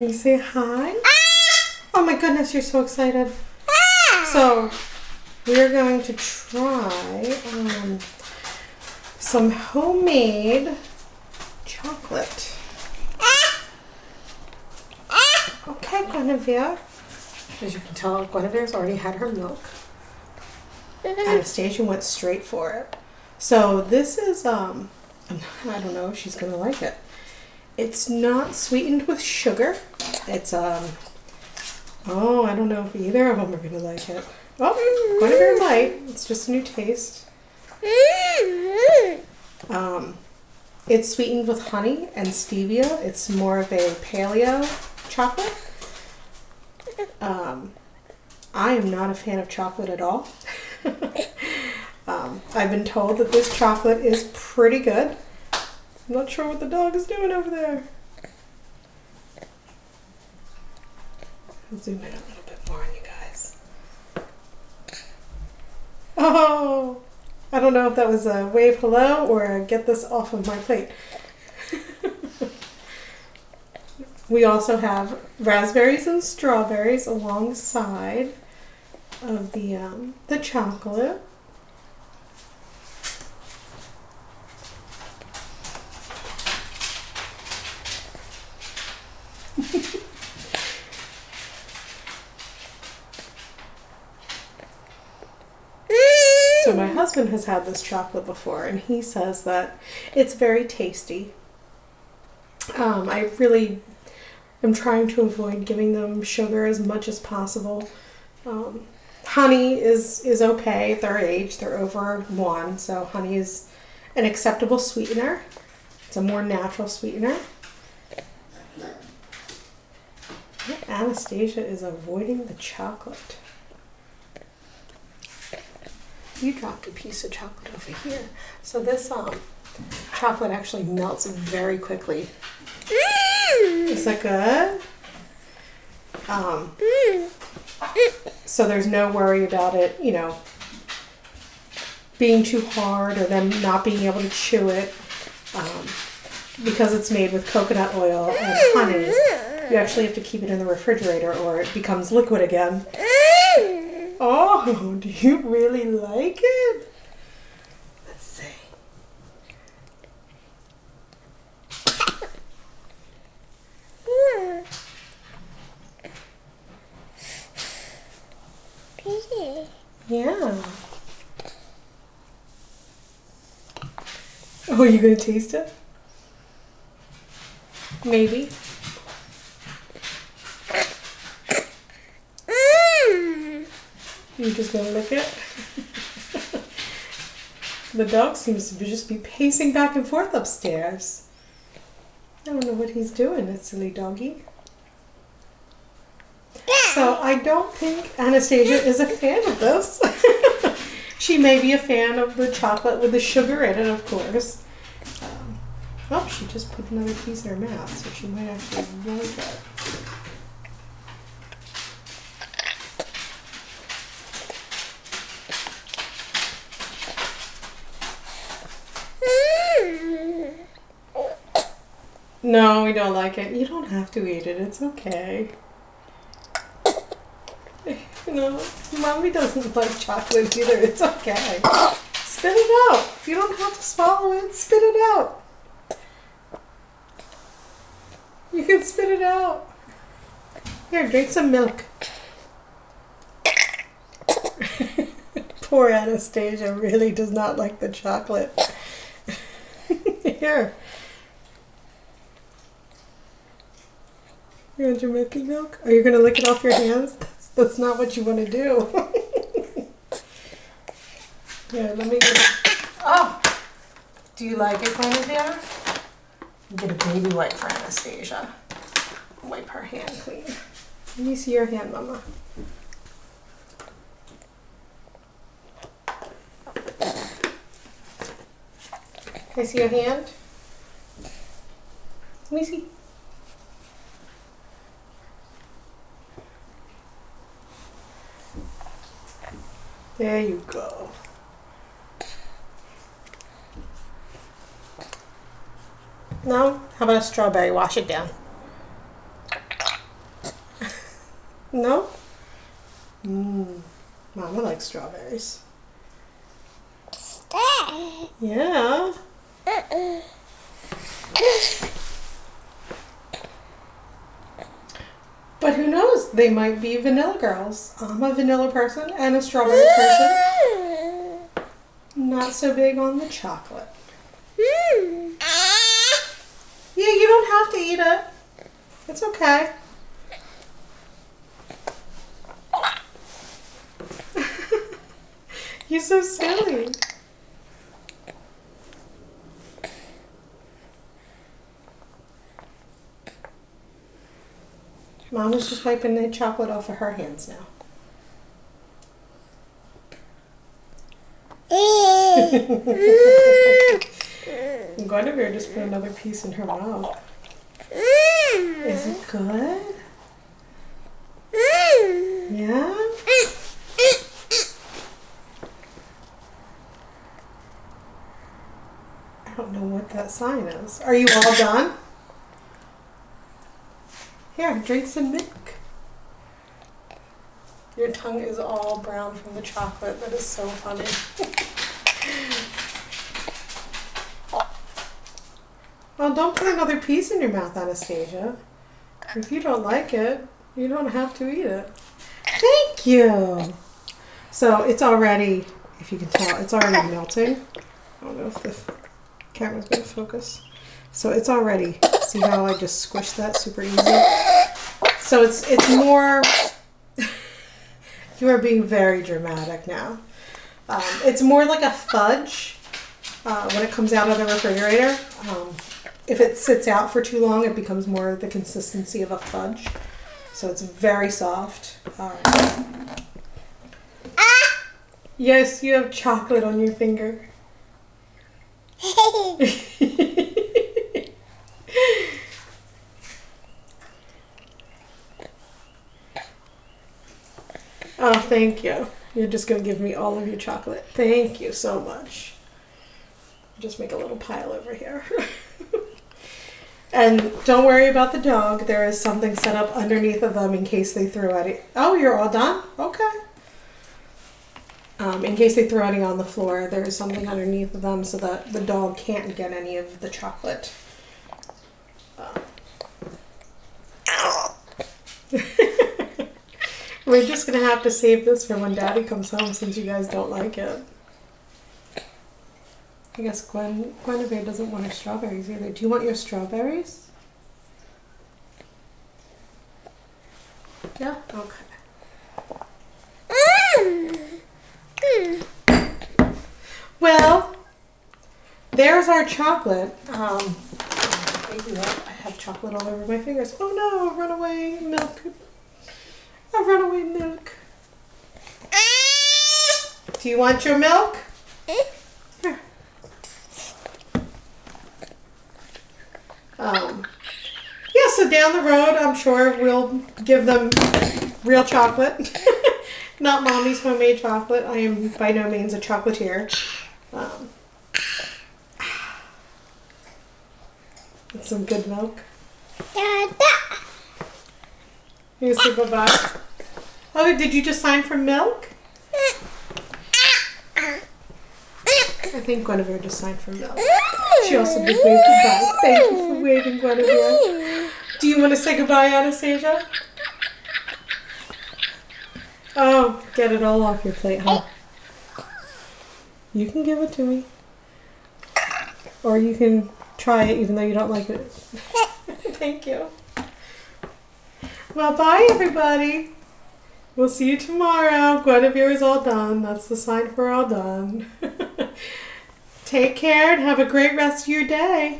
Can you say hi? Oh my goodness, you're so excited. So, we're going to try um, some homemade chocolate. Okay, Guinevere. As you can tell, Guinevere's already had her milk. Anastasia went straight for it. So this is, um, I don't know if she's going to like it. It's not sweetened with sugar. It's, um, oh, I don't know if either of them are going to like it. Oh, Guinevere might. It's just a new taste. Um, it's sweetened with honey and stevia. It's more of a paleo chocolate. Um, I am not a fan of chocolate at all. um, I've been told that this chocolate is pretty good. I'm not sure what the dog is doing over there. I'll zoom in a little bit more on you guys. Oh, I don't know if that was a wave hello or a get this off of my plate. we also have raspberries and strawberries alongside of the um, the chocolate. so my husband has had this chocolate before, and he says that it's very tasty. Um, I really am trying to avoid giving them sugar as much as possible. Um, honey is is okay at their age; they're over one, so honey is an acceptable sweetener. It's a more natural sweetener. Anastasia is avoiding the chocolate. You dropped a piece of chocolate over here. So this um chocolate actually melts very quickly. Is that good? Um, so there's no worry about it, you know, being too hard or them not being able to chew it. Um, because it's made with coconut oil and honey, you actually have to keep it in the refrigerator or it becomes liquid again. Oh, do you really like it? Let's see. Yeah. Oh, you gonna taste it? Maybe. You're just gonna lick it? the dog seems to just be pacing back and forth upstairs. I don't know what he's doing, that silly doggy. So I don't think Anastasia is a fan of this. she may be a fan of the chocolate with the sugar in it, of course. Um, oh, she just put another piece in her mouth, so she might actually like it. No, we don't like it. You don't have to eat it. It's okay. Know, mommy doesn't like chocolate either. It's okay. Spit it out. You don't have to swallow it. Spit it out. You can spit it out. Here, drink some milk. Poor Anastasia really does not like the chocolate. Here. You want your milky milk? Are you going to lick it off your hands? That's, that's not what you want to do. yeah, let me get it. Oh! Do you like it, Guinevere? Get a baby wipe for Anastasia. Wipe her hand clean. Let me see your hand, Mama. Can I see your hand? Let me see. There you go. No? How about a strawberry? Wash it down. No? Mmm. Mama likes strawberries. Yeah. Uh-uh. But who knows? They might be vanilla girls. I'm a vanilla person and a strawberry person. Not so big on the chocolate. Yeah, you don't have to eat it. It's okay. You're so silly. Mom is just wiping the chocolate off of her hands now. Mm. Guinevere just put another piece in her mouth. Mm. Is it good? Mm. Yeah? I don't know what that sign is. Are you all done? Here, drink some milk. Your tongue is all brown from the chocolate. That is so funny. well, don't put another piece in your mouth, Anastasia. If you don't like it, you don't have to eat it. Thank you. So it's already, if you can tell, it's already melting. I don't know if the camera's going to focus. So it's already, see how I just squished that super easy? So it's, it's more, you are being very dramatic now. Um, it's more like a fudge uh, when it comes out of the refrigerator. Um, if it sits out for too long, it becomes more the consistency of a fudge. So it's very soft. Um, yes, you have chocolate on your finger. oh, thank you. You're just going to give me all of your chocolate. Thank you so much. Just make a little pile over here. and don't worry about the dog. There is something set up underneath of them in case they throw any. Oh, you're all done? Okay. Um, in case they throw any on the floor, there is something underneath of them so that the dog can't get any of the chocolate. Uh. We're just gonna have to save this for when Daddy comes home since you guys don't like it. I guess Gwen Guinevere doesn't want her strawberries either. Do you want your strawberries? Yeah? Okay. Well, there's our chocolate. Um, I have chocolate all over my fingers. Oh no, runaway milk. A runaway milk. Do you want your milk? Here. Um, yeah, so down the road, I'm sure we'll give them real chocolate. Not mommy's homemade chocolate. I am by no means a chocolatier. Um, it's some good milk. You say bye-bye. Oh, did you just sign for milk? I think Guinevere just signed for milk. She also did wave goodbye. Thank you for waving, Guinevere. Do you want to say goodbye, Anastasia? Oh, get it all off your plate, huh? You can give it to me. Or you can try it even though you don't like it. Thank you. Well, bye everybody. We'll see you tomorrow. Guinevere is all done. That's the sign for all done. Take care and have a great rest of your day.